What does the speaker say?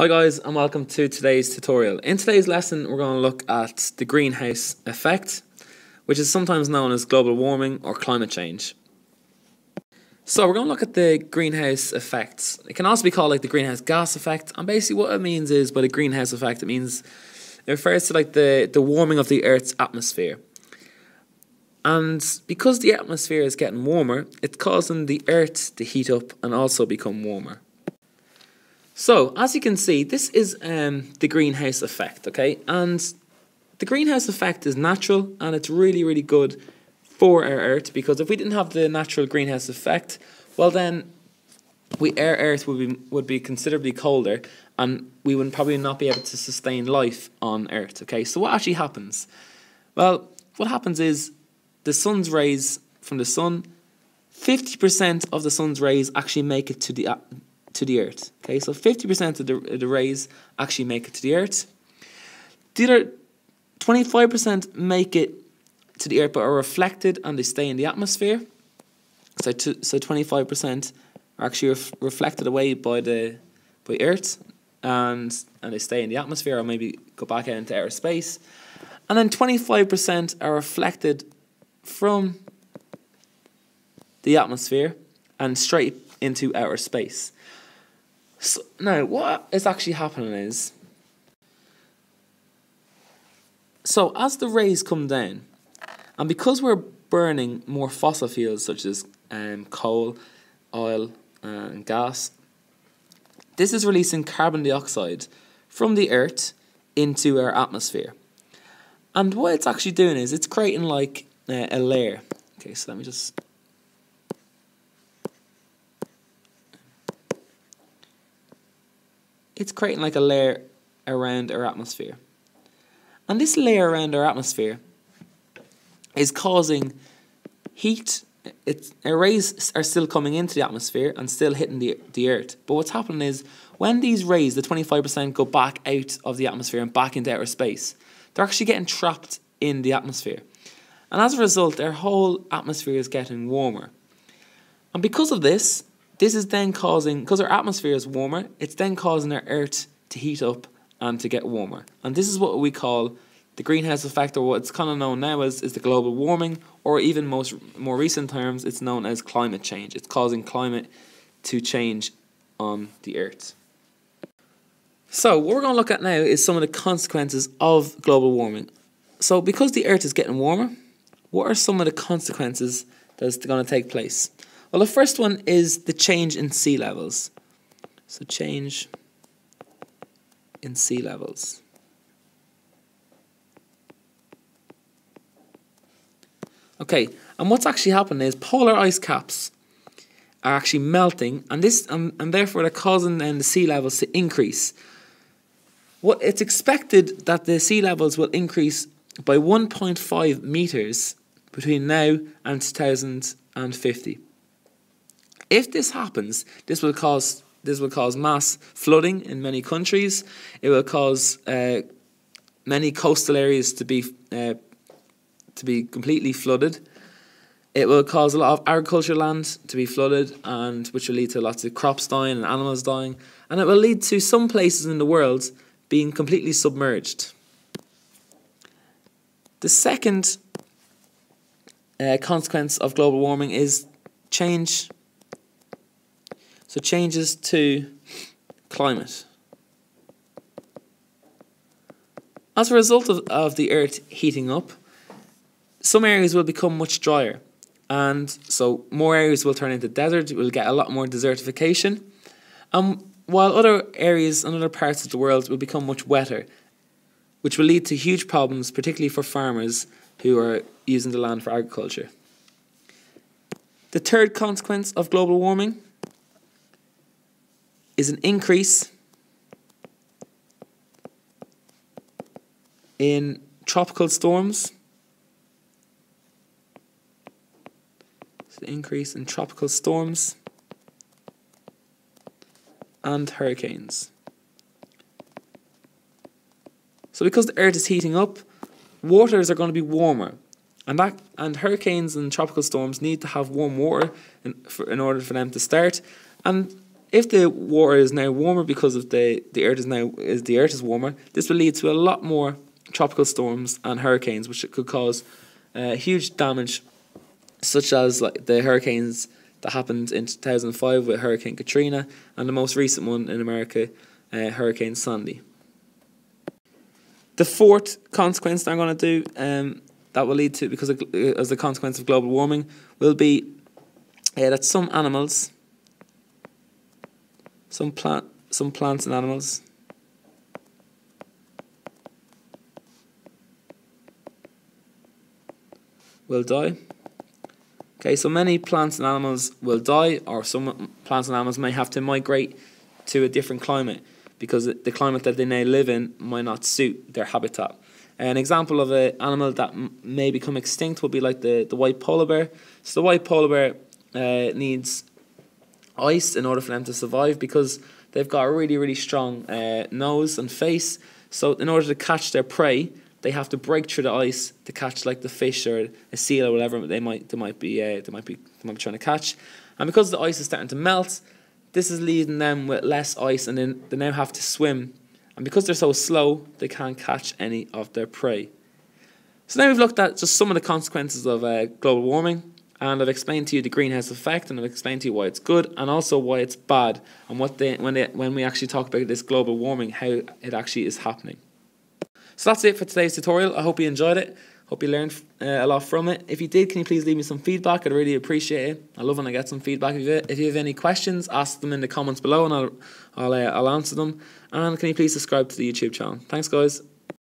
Hi guys and welcome to today's tutorial. In today's lesson we're going to look at the greenhouse effect which is sometimes known as global warming or climate change. So we're going to look at the greenhouse effects. It can also be called like the greenhouse gas effect and basically what it means is by the greenhouse effect it means it refers to like the, the warming of the earth's atmosphere. And because the atmosphere is getting warmer it's causing the earth to heat up and also become warmer. So, as you can see, this is um, the greenhouse effect, okay? And the greenhouse effect is natural and it's really, really good for our Earth because if we didn't have the natural greenhouse effect, well then we our Earth would be would be considerably colder and we would probably not be able to sustain life on Earth, okay? So what actually happens? Well, what happens is the sun's rays from the sun 50% of the sun's rays actually make it to the to the earth. Okay, so 50% of the, the rays actually make it to the earth. The other 25% make it to the earth but are reflected and they stay in the atmosphere. So, to, so 25% are actually ref, reflected away by the by Earth and and they stay in the atmosphere or maybe go back out into outer space. And then 25% are reflected from the atmosphere and straight into outer space. So, now, what is actually happening is, so as the rays come down, and because we're burning more fossil fuels such as um, coal, oil, and gas, this is releasing carbon dioxide from the earth into our atmosphere. And what it's actually doing is it's creating like uh, a layer. Okay, so let me just it's creating like a layer around our atmosphere. And this layer around our atmosphere is causing heat. It's, our rays are still coming into the atmosphere and still hitting the, the earth. But what's happening is when these rays, the 25%, go back out of the atmosphere and back into outer space, they're actually getting trapped in the atmosphere. And as a result, our whole atmosphere is getting warmer. And because of this, this is then causing, because our atmosphere is warmer, it's then causing our Earth to heat up and to get warmer. And this is what we call the greenhouse effect, or what's kind of known now as is the global warming, or even most more recent terms, it's known as climate change. It's causing climate to change on the Earth. So what we're going to look at now is some of the consequences of global warming. So because the Earth is getting warmer, what are some of the consequences that's going to take place? Well, the first one is the change in sea levels. So change in sea levels. Okay, and what's actually happening is polar ice caps are actually melting, and this um, and therefore they're causing then the sea levels to increase. What it's expected that the sea levels will increase by 1.5 meters between now and 2050. If this happens, this will cause this will cause mass flooding in many countries. It will cause uh, many coastal areas to be uh, to be completely flooded. It will cause a lot of agricultural land to be flooded, and which will lead to lots of crops dying and animals dying, and it will lead to some places in the world being completely submerged. The second uh, consequence of global warming is change so changes to climate. As a result of, of the Earth heating up, some areas will become much drier. And so more areas will turn into desert, we'll get a lot more desertification. Um, while other areas and other parts of the world will become much wetter, which will lead to huge problems, particularly for farmers who are using the land for agriculture. The third consequence of global warming is an increase in tropical storms. So increase in tropical storms and hurricanes. So because the earth is heating up, waters are going to be warmer. And that and hurricanes and tropical storms need to have warm water in, for, in order for them to start. And if the water is now warmer because of the the earth is now is the earth is warmer, this will lead to a lot more tropical storms and hurricanes, which could cause uh, huge damage, such as like the hurricanes that happened in 2005 with Hurricane Katrina and the most recent one in America, uh, Hurricane Sandy. The fourth consequence that I'm going to do um, that will lead to, because of, uh, as a consequence of global warming, will be uh, that some animals, some plant, some plants and animals, will die. Okay, so many plants and animals will die, or some plants and animals may have to migrate to a different climate because the climate that they now live in might not suit their habitat. An example of an animal that may become extinct would be like the, the white polar bear. So the white polar bear uh, needs ice in order for them to survive because they've got a really, really strong uh, nose and face. So in order to catch their prey, they have to break through the ice to catch like the fish or a seal or whatever they might they might be uh, they might be they might be trying to catch. And because the ice is starting to melt, this is leaving them with less ice, and then they now have to swim. And because they're so slow, they can't catch any of their prey. So now we've looked at just some of the consequences of uh, global warming, and I've explained to you the greenhouse effect, and I've explained to you why it's good, and also why it's bad, and what they, when they, when we actually talk about this global warming, how it actually is happening. So that's it for today's tutorial. I hope you enjoyed it. Hope you learned uh, a lot from it. If you did, can you please leave me some feedback? I'd really appreciate it. I love when I get some feedback. If you, if you have any questions, ask them in the comments below and I'll, I'll, uh, I'll answer them. And can you please subscribe to the YouTube channel? Thanks, guys.